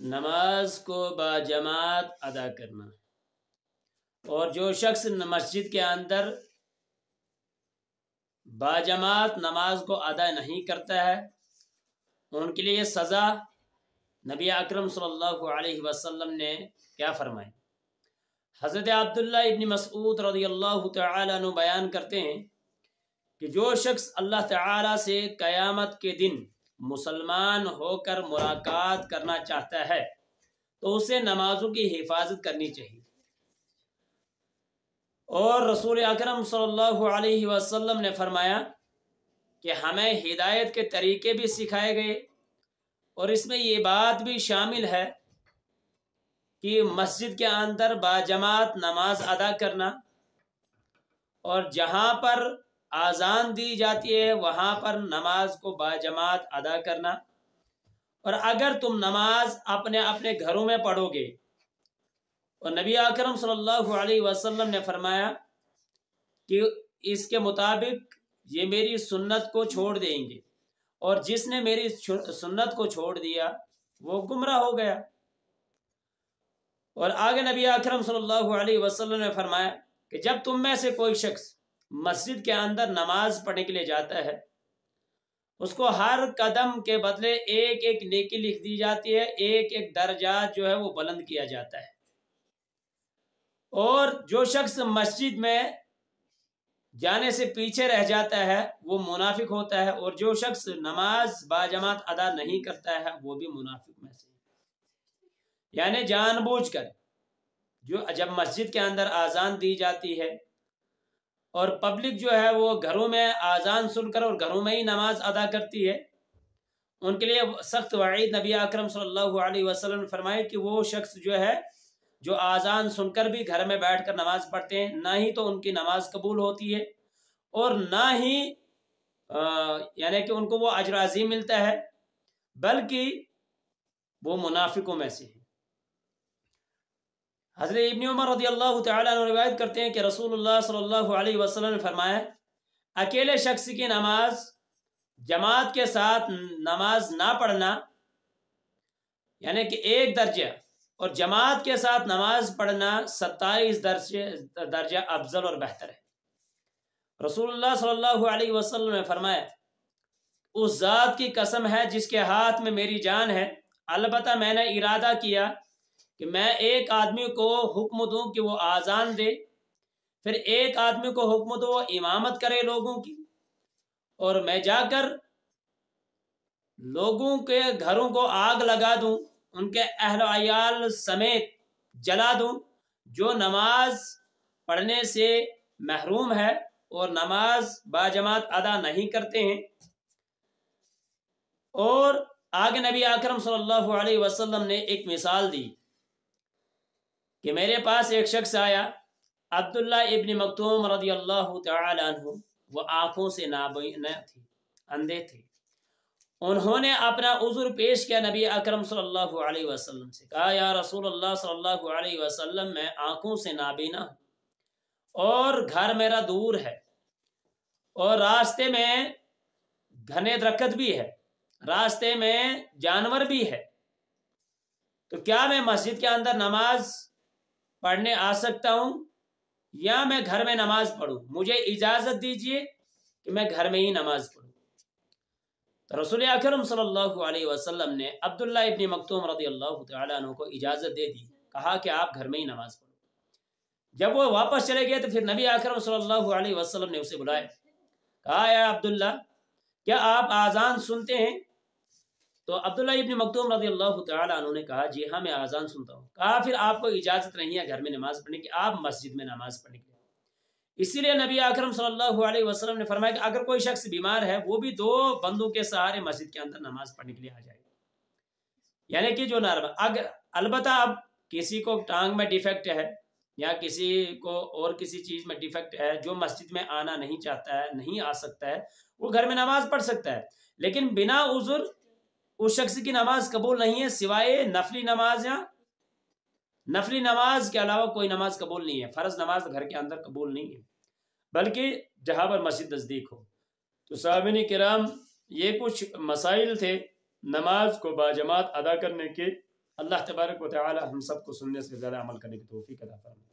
نماز کو با جماعت ادا کرنا۔ اور جو شخص مسجد کے اندر با جماعت نماز کو ادا نہیں کرتا ہے، ان کے لیے سزا نبی اکرم صلی اللہ علیہ وسلم نے کیا فرمائی حضرت عبداللہ ابن مسعود رضی اللہ تعالیٰ عنہ بیان کرتے ہیں کہ جو شخص اللہ تعالیٰ سے قیامت کے دن مسلمان ہو کر ملاقات کرنا چاہتا ہے، تو اسے نمازوں کی حفاظت کرنی چاہیے۔ اور رسول اکرم صلی اللہ علیہ وسلم نے فرمایا کہ ہمیں ہدایت کے طریقے بھی سکھائے گئے، اور اس میں یہ بات بھی شامل ہے کہ مسجد کے اندر باجماعت نماز ادا کرنا اور جہاں پر آزان دی جاتی ہے، وہاں پر نماز کو باجماعت ادا کرنا۔ اور اگر تم نماز اپنے اپنے گھروں میں پڑھو گے۔ اور نبی اکرم صلی اللہ علیہ وسلم نے فرمایا کہ اس کے مطابق یہ میری سنت کو چھوڑ دیں گے۔ اور جس نے میری سنت کو چھوڑ دیا، وہ گمراہ ہو گیا۔ اور آگے نبی اکرم صلی اللہ علیہ وسلم نے فرمایا کہ جب تم میں سے کوئی شخص مسجد کے اندر نماز پڑھنے کے لیے جاتا ہے۔ اس کو ہر قدم کے بدلے ایک ایک نیکی لکھ دی جاتی ہے، ایک ایک درجات جو ہے وہ بلند کیا جاتا ہے۔ اور جو شخص مسجد میں جانے سے پیچھے رہ جاتا ہے، وہ منافق ہوتا ہے۔ اور جو شخص نماز با جماعت ادا نہیں کرتا ہے، وہ بھی منافق میں سے۔ یعنی جان بوجھ کر جو جب مسجد کے اندر آزان دی جاتی ہے اور پبلک جو ہے وہ گھروں میں آزان سن کر اور گھروں میں ہی نماز ادا کرتی ہے۔ ان کے لیے سخت وعید نبی اکرم صلی اللہ علیہ وسلم فرمائے کہ وہ شخص جو ہے، جو آزان سن کر بھی گھر میں بیٹھ کر نماز پڑھتے ہیں، نہ ہی تو ان کی نماز قبول ہوتی ہے اور نہ ہی یعنی کہ ان کو وہ اجرازی ملتا ہے، بلکہ وہ منافقوں میں سے حضرت ابن عمر رضی اللہ تعالیٰ عنہ روایت کرتے ہیں کہ رسول اللہ صلی اللہ علیہ وسلم نے فرمایا، اکیلے شخص کی نماز، جماعت کے ساتھ نماز نہ پڑھنا یعنی کہ ایک درجہ، اور جماعت کے ساتھ نماز پڑھنا ستائیس درجے، درجہ افضل اور بہتر ہے۔ رسول اللہ صلی اللہ علیہ وسلم نے فرمایا، اس ذات کی قسم ہے جس کے ہاتھ میں میری جان ہے، البتہ میں نے ارادہ کیا کہ میں ایک آدمی کو حکم دوں کہ وہ آزان دے، پھر ایک آدمی کو حکم دو وہ امامت کرے لوگوں کی۔ اور میں جا کر لوگوں کے گھروں کو آگ لگا دوں، ان کے اہل عیال سمیت جلا دوں۔ جو نماز پڑھنے سے محروم ہے اور نماز باجماعت ادا نہیں کرتے ہیں۔ اور آگے نبی اکرم صلی اللہ علیہ وسلم نے ایک مثال دی۔ کہ میرے پاس ایک شخص آیا، عبداللہ ابن مکتوم رضی اللہ تعالی عنہ، وہ آنکھوں سے نابینا تھی، اندھے تھے۔ انہوں نے اپنا عذر پیش کیا نبی اکرم صلی اللہ علیہ وسلم سے، کہا، یا رسول اللہ صلی اللہ علیہ وسلم، میں آنکھوں سے نابینا ہوں اور گھر میرا دور ہے اور راستے میں گھنے درخت بھی ہے، راستے میں جانور بھی ہے۔ تو کیا میں مسجد کے اندر نماز پڑھنے آ سکتا ہوں یا میں گھر میں نماز پڑھوں؟ مجھے اجازت دیجیے کہ میں گھر میں ہی نماز پڑھوں۔ تو رسول اکرم صلی اللہ علیہ وسلم نے عبداللہ ابن مکتوم رضی اللہ تعالیٰ عنہ کو اجازت دے دی، کہا کہ آپ گھر میں ہی نماز پڑھو۔ جب وہ واپس چلے گئے تو پھر نبی اکرم صلی اللہ علیہ وسلم نے اسے بلایا، کہا یا عبداللہ، کیا آپ آزان سنتے ہیں؟ تو عبداللہ ابن مکتوم رضی اللہ تعالیٰ عنہ نے کہا جی ہاں میں آزان سنتا ہوں۔ کہا، پھر آپ کو اجازت نہیں ہے گھر میں نماز پڑھنے کی، آپ مسجد میں نماز پڑھنے کی اسی لیے نبی اکرم صلی اللہ علیہ وسلم نے فرمایا کہ اگر کوئی شخص بیمار ہے، وہ بھی دو بندوں کے سہارے مسجد کے اندر نماز پڑھنے کے لیے آ جائے۔ یعنی کہ جو نرم اگر البتہ اب کسی کو ٹانگ میں ڈیفیکٹ ہے یا کسی کو اور کسی چیز میں ڈیفیکٹ ہے، جو مسجد میں آنا نہیں چاہتا ہے، نہیں آ سکتا ہے، وہ گھر میں نماز پڑھ سکتا ہے۔ لیکن بنا عذر اس شخص کی نماز قبول نہیں ہے سوائے نفلی نماز یا نفلی نماز کے علاوہ کوئی نماز قبول نہیں ہے۔ فرض نماز گھر کے اندر قبول نہیں ہے، بلکہ جہاں پر مسجد نزدیک ہو۔ تو صحابین کرام یہ کچھ مسائل تھے نماز کو باجماعت ادا کرنے کے۔ اللہ تبارک و تعالی ہم سب کو سننے سے زیادہ عمل کرنے کی توفیق عطا فرمائے۔